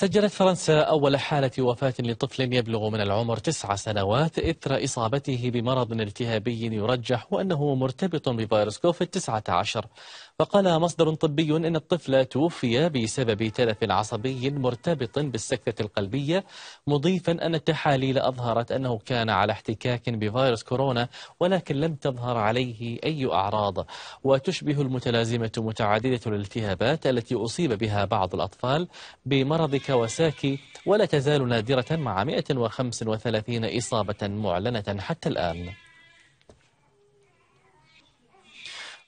سجلت فرنسا أول حالة وفاة لطفل يبلغ من العمر تسع سنوات إثر إصابته بمرض التهابي يرجح أنه مرتبط بفيروس كوفيد 19 وقال مصدر طبي أن الطفل توفي بسبب تلف عصبي مرتبط بالسكتة القلبية مضيفا أن التحاليل أظهرت أنه كان على احتكاك بفيروس كورونا ولكن لم تظهر عليه أي أعراض. وتشبه المتلازمة متعددة الالتهابات التي أصيب بها بعض الأطفال بمرض كواساكي ولا تزال نادرة مع 135 إصابة معلنة حتى الآن.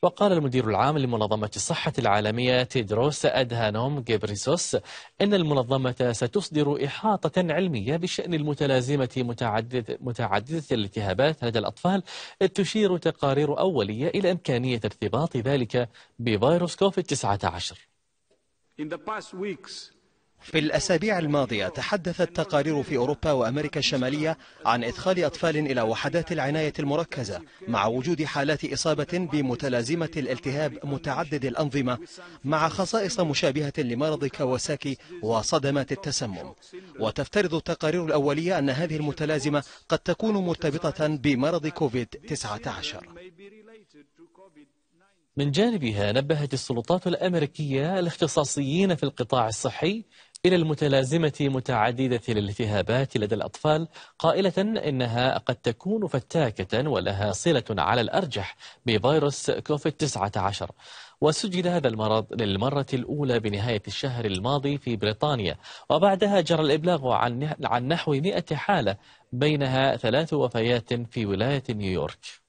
وقال المدير العام لمنظمة الصحة العالمية تيدروس أدهانوم جيبريسوس إن المنظمة ستصدر إحاطة علمية بشأن المتلازمة متعددة, الالتهابات لدى الأطفال تشير تقارير أولية إلى إمكانية ارتباط ذلك بفيروس كوفيد-19 في الأسابيع الماضية تحدثت تقارير في أوروبا وأمريكا الشمالية عن إدخال أطفال إلى وحدات العناية المركزة مع وجود حالات إصابة بمتلازمة الالتهاب متعدد الأنظمة مع خصائص مشابهة لمرض كواساكي وصدمات التسمم. وتفترض التقارير الأولية أن هذه المتلازمة قد تكون مرتبطة بمرض كوفيد 19 من جانبها نبهت السلطات الأمريكية الاختصاصيين في القطاع الصحي إلى المتلازمة متعددة الالتهابات لدى الأطفال قائلة إنها قد تكون فتاكة ولها صلة على الأرجح بفيروس كوفيد 19 وسجل هذا المرض للمرة الأولى بنهاية الشهر الماضي في بريطانيا وبعدها جرى الإبلاغ عن نحو 100 حالة بينها ثلاث وفيات في ولاية نيويورك.